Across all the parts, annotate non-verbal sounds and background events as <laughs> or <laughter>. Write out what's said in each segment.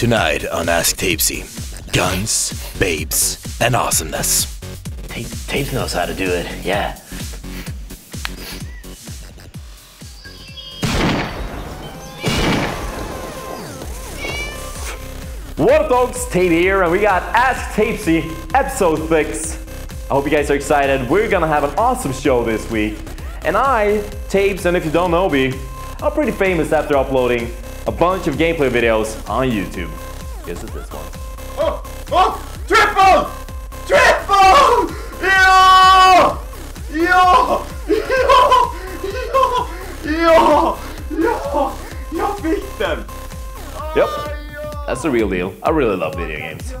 Tonight on Ask Tejbzy, guns, babes, and awesomeness. Tape, Tape knows how to do it, yeah. What up folks, Tape here, and we got Ask Tejbzy, episode 6. I hope you guys are excited. We're gonna have an awesome show this week. And I, Tejbz, and if you don't know me, I'm pretty famous after uploading a bunch of gameplay videos on YouTube. Guess it's this one. Oh, oh, triple! Triple! Yo! Yo! Yo! Yo! Yo! Jag fick den! Yep, that's the real deal. I really love video games.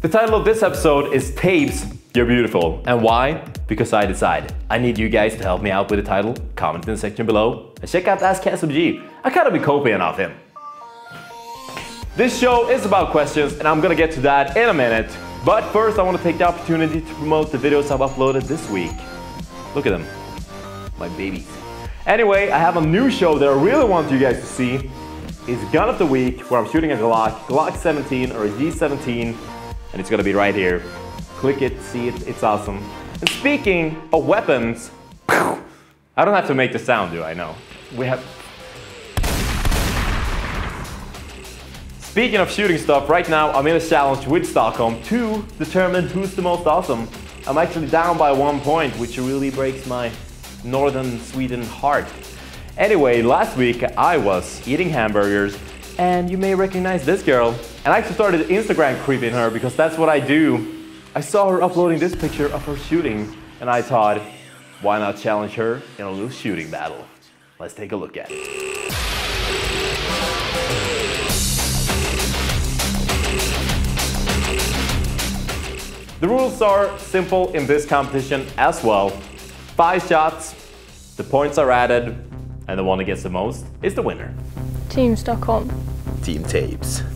The title of this episode is Tejbz, You're Beautiful. And why? Because I decided. I need you guys to help me out with the title. Comment in the section below. And check out Ask SMG. I kind of be copying off him. This show is about questions and I'm gonna get to that in a minute. But first I want to take the opportunity to promote the videos I've uploaded this week. Look at them. My babies. Anyway, I have a new show that I really want you guys to see. It's Gun of the Week, where I'm shooting a Glock, Glock 17 or a G17, and it's gonna be right here. Click it, see it, it's awesome. And speaking of weapons, I don't have to make the sound, do I? know. We have. Speaking of shooting stuff, right now I'm in a challenge with Stockholm to determine who's the most awesome. I'm actually down by one point, which really breaks my northern Sweden heart. Anyway, last week I was eating hamburgers and you may recognize this girl. And I actually started Instagram creeping her because that's what I do. I saw her uploading this picture of her shooting and I thought, why not challenge her in a little shooting battle? Let's take a look at it. The rules are simple in this competition as well. Five shots, the points are added, and the one that gets the most is the winner. Team Stockholm. Team Tejbz.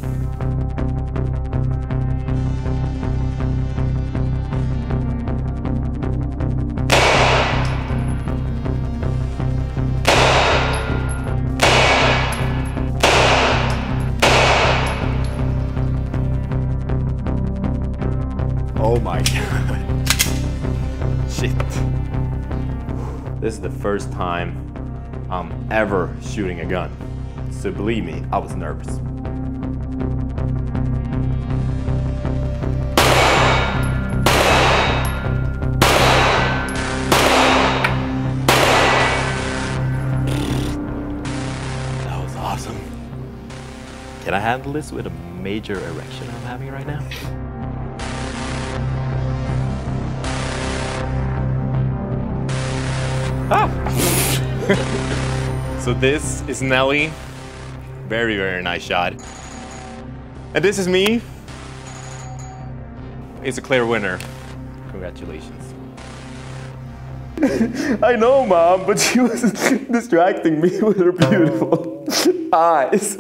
Is the first time I'm ever shooting a gun. So believe me, I was nervous. That was awesome. Can I handle this with a major erection I'm having right now? <laughs> So this is Nelly. Very, very nice shot. And this is me. It's a clear winner. Congratulations. <laughs> I know, Mom, but she was <laughs> distracting me with her beautiful oh. eyes.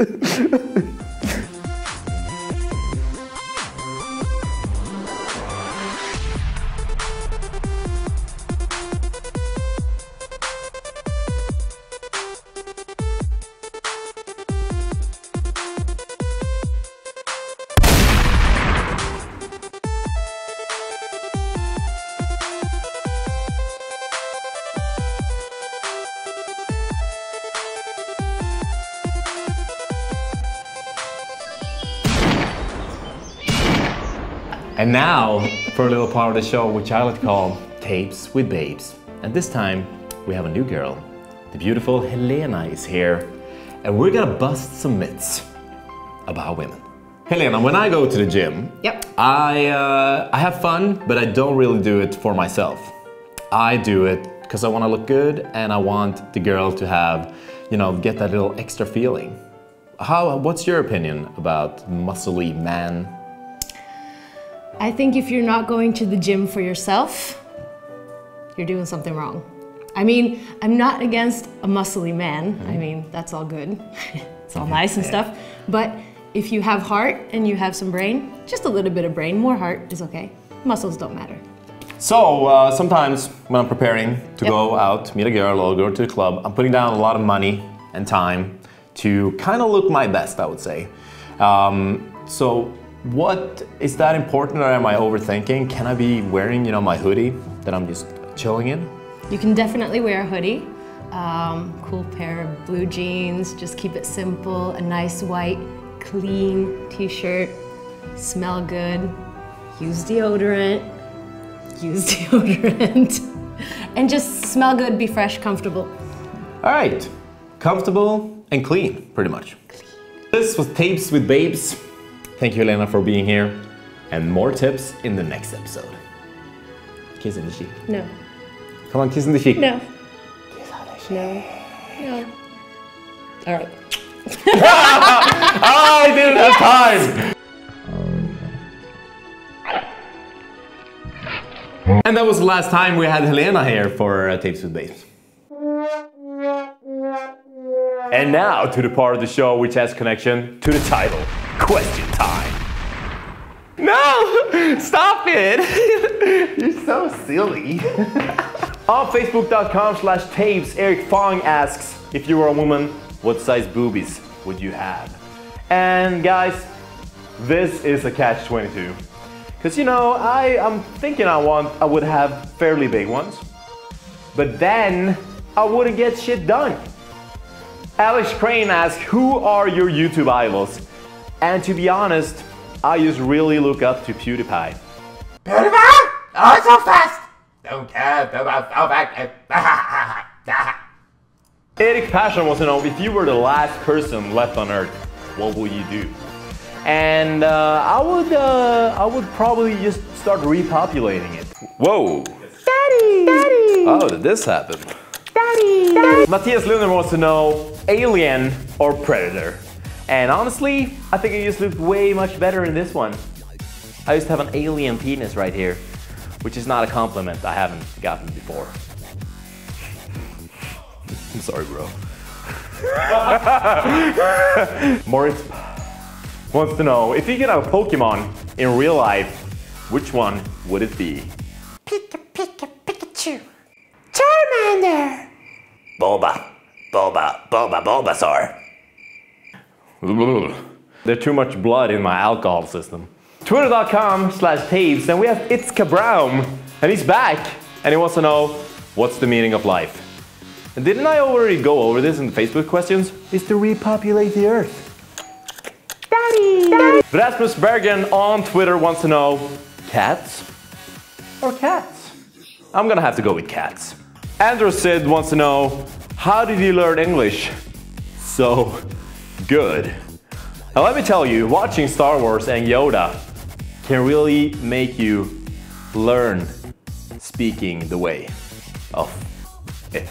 And now for a little part of the show which I like to call Tejbz with Babes. And this time we have a new girl. The beautiful Helena is here. And we're gonna bust some myths about women. Helena, when I go to the gym, Yep. I, uh, I have fun, but I don't really do it for myself. I do it because I want to look good and I want the girl to have, you know, get that little extra feeling. How, what's your opinion about muscly man? I think if you're not going to the gym for yourself, you're doing something wrong. I mean, I'm not against a muscly man. I mean, that's all good. <laughs> it's all nice and stuff. But if you have heart and you have some brain, just a little bit of brain, more heart is okay. Muscles don't matter. So uh, sometimes when I'm preparing to Yep. go out, meet a girl, or go to the club, I'm putting down a lot of money and time to kind of look my best, I would say. Um, so, what is that important, or am I overthinking? Can I be wearing, you know, my hoodie that I'm just chilling in? You can definitely wear a hoodie. Um, cool pair of blue jeans, just keep it simple, a nice white, clean t-shirt, smell good, use deodorant, use <laughs> deodorant, and just smell good, be fresh, comfortable. All right, comfortable and clean, pretty much. This was Tejbz with Babes. Thank you, Elena, for being here. And more tips in the next episode. Kiss in the cheek. No, Come on, kiss in the cheek. no, no, no. All right. <laughs> I didn't have time! And that was the last time we had Helena here for uh, Tejbz with Babes. And now to the part of the show which has connection to the title Question Time. No! <laughs> Stop it! <laughs> You're so silly. <laughs> On Facebook.com slash tejbz, Eric Fong asks if you were a woman, what size boobies would you have? And guys, this is a catch 22. Because you know, I, I'm thinking I want I would have fairly big ones. But then I wouldn't get shit done. Alex Crane asks, who are your YouTube idols? And to be honest, I just really look up to PewDiePie. PewDiePie! Oh, so fast! Don't care about so fast. <laughs> Eric Passion wants to know if you were the last person left on Earth, what would you do? And uh, I would, uh, I would probably just start repopulating it. Whoa! Daddy! Daddy! Oh, did this happen? Daddy! Daddy! Matthias Lunder wants to know Alien or Predator. And honestly, I think it just looked way much better in this one. I used to have an alien penis right here, which is not a compliment I haven't gotten before. <laughs> I'm sorry, bro. <laughs> Moritz wants to know if you could have a Pokemon in real life, which one would it be? Pika, Pika, Pikachu. Charmander! Bulba. Bulba. Bulba. Bulbasaur. There's too much blood in my alcohol system. Twitter.com slash tejbz, and we have Itzka Brown, and he's back, and he wants to know what's the meaning of life. And didn't I already go over this in the Facebook questions? Is to repopulate the earth. Daddy! Daddy! Rasmus Bergen on Twitter wants to know cats or cats? I'm gonna have to go with cats. Andrew Sid wants to know how did you learn English? So good. Now let me tell you, watching Star Wars and Yoda can really make you learn speaking the way of it.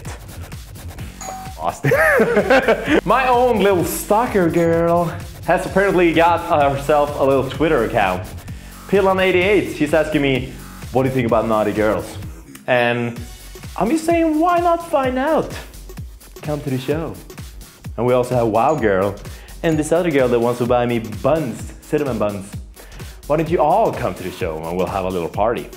Austin. <laughs> My own little stalker girl has apparently got herself a little Twitter account. Pillan88, she's asking me, what do you think about naughty girls? And I'm just saying, why not find out? Come to the show. And we also have Wow Girl and this other girl that wants to buy me buns, cinnamon buns. Why don't you all come to the show and we'll have a little party?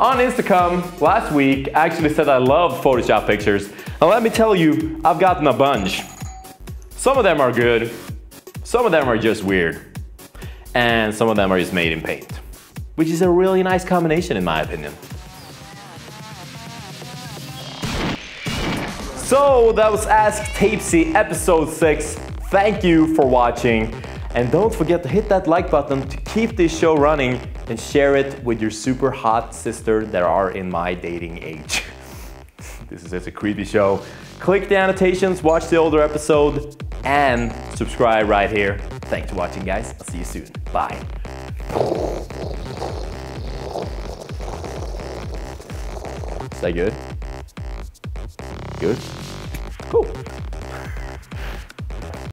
On Instagram last week, I actually said I love Photoshop pictures. And let me tell you, I've gotten a bunch. Some of them are good, some of them are just weird, and some of them are just made in paint, which is a really nice combination in my opinion. So that was Ask Tejbzy episode 6. Thank you for watching. And don't forget to hit that like button to keep this show running and share it with your super hot sister that are in my dating age. <laughs> this is just a creepy show. Click the annotations, watch the older episode, and subscribe right here. Thanks for watching, guys. I'll see you soon. Bye. Is that good? Good? Cool.